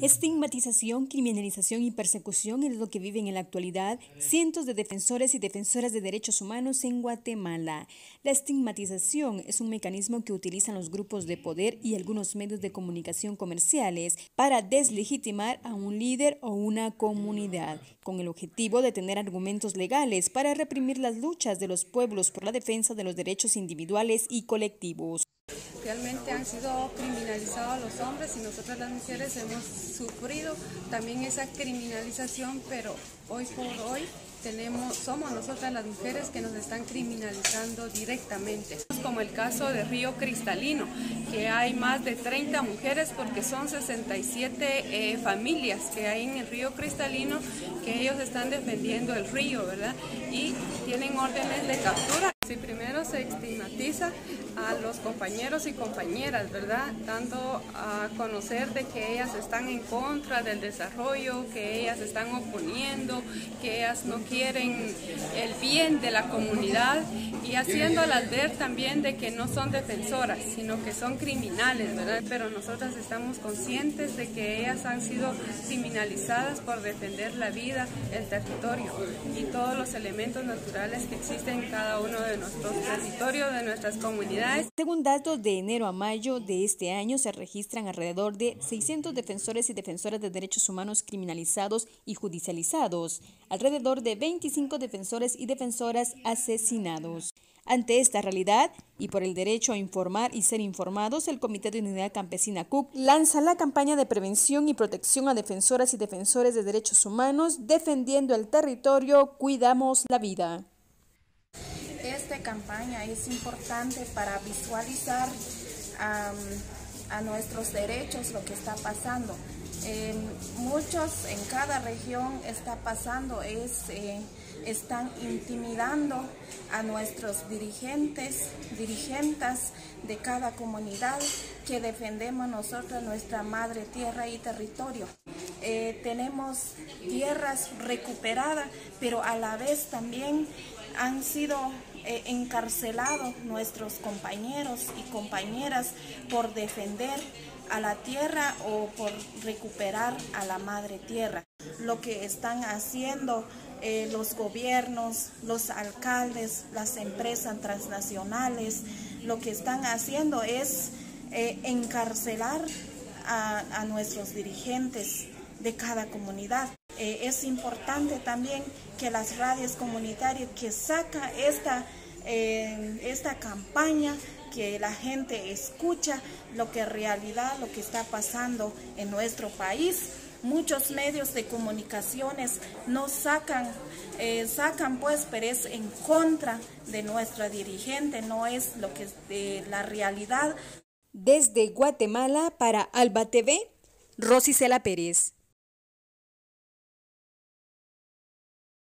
Estigmatización, criminalización y persecución es lo que viven en la actualidad cientos de defensores y defensoras de derechos humanos en Guatemala. La estigmatización es un mecanismo que utilizan los grupos de poder y algunos medios de comunicación comerciales para deslegitimar a un líder o una comunidad, con el objetivo de tener argumentos legales para reprimir las luchas de los pueblos por la defensa de los derechos individuales y colectivos realmente han sido criminalizados los hombres y nosotras las mujeres hemos sufrido también esa criminalización, pero hoy por hoy tenemos, somos nosotras las mujeres que nos están criminalizando directamente. Como el caso de Río Cristalino, que hay más de 30 mujeres porque son 67 eh, familias que hay en el Río Cristalino que ellos están defendiendo el río, ¿verdad? Y tienen órdenes de captura. Si primero se estigmatiza a los compañeros y compañeras, ¿verdad? Dando a conocer de que ellas están en contra del desarrollo, que ellas están oponiendo, que ellas no quieren el bien de la comunidad y haciéndolas ver también de que no son defensoras, sino que son criminales, ¿verdad? Pero nosotras estamos conscientes de que ellas han sido criminalizadas por defender la vida, el territorio y todos los elementos naturales que existen en cada uno de nuestros territorios, de nuestras comunidades. Según datos de enero a mayo de este año, se registran alrededor de 600 defensores y defensoras de derechos humanos criminalizados y judicializados, alrededor de 25 defensores y defensoras asesinados. Ante esta realidad y por el derecho a informar y ser informados, el Comité de Unidad Campesina CUC lanza la campaña de prevención y protección a defensoras y defensores de derechos humanos, defendiendo el territorio, cuidamos la vida. Esta campaña es importante para visualizar a nuestros derechos lo que está pasando. muchos en cada región está pasando, es, eh, están intimidando a nuestros dirigentes, dirigentes de cada comunidad que defendemos nosotros nuestra madre tierra y territorio. Eh, tenemos tierras recuperadas, pero a la vez también han sido eh, encarcelados nuestros compañeros y compañeras por defender a la tierra o por recuperar a la madre tierra. Lo que están haciendo eh, los gobiernos, los alcaldes, las empresas transnacionales, lo que están haciendo es eh, encarcelar a nuestros dirigentes de cada comunidad. Eh, es importante también que las radios comunitarias que saca esta, eh, esta campaña, que la gente escucha lo que en realidad, lo que está pasando en nuestro país. Muchos medios de comunicaciones no sacan, eh, sacan pues, pero en contra de nuestra dirigente, no es lo que es la realidad. Desde Guatemala para Alba TV, Rosy Cela Pérez.